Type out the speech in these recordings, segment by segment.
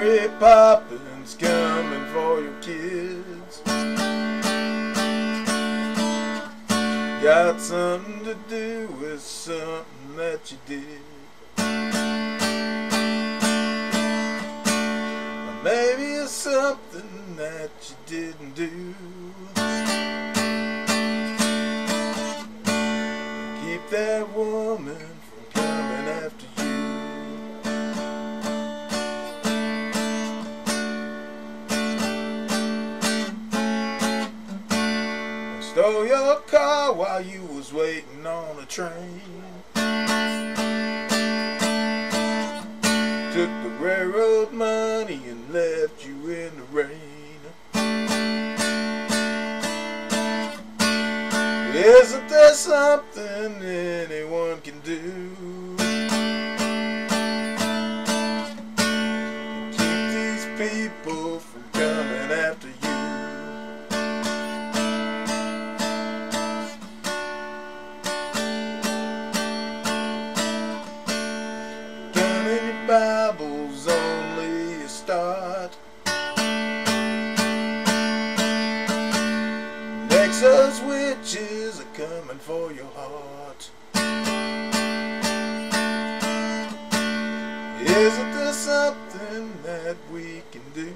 Poppins coming for your kids. Got something to do with something that you did. Or maybe it's something that you didn't do. Keep that woman from coming after you. Stole your car while you was waiting on a train. Took the railroad money and left you in the rain. Isn't there something anyone can do? Your Bible's only a start. Nexus witches are coming for your heart. Isn't there something that we can do?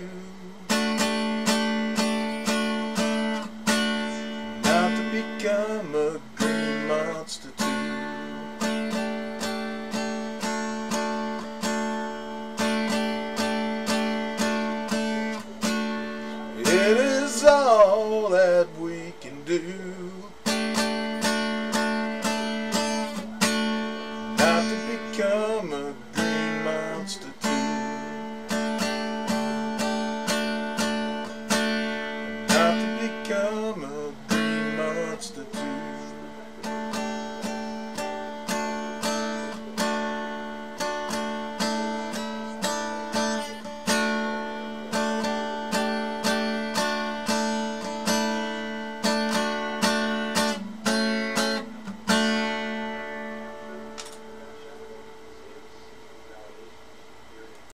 that we can do. Not to become a green monster too. Not to become a green monster too.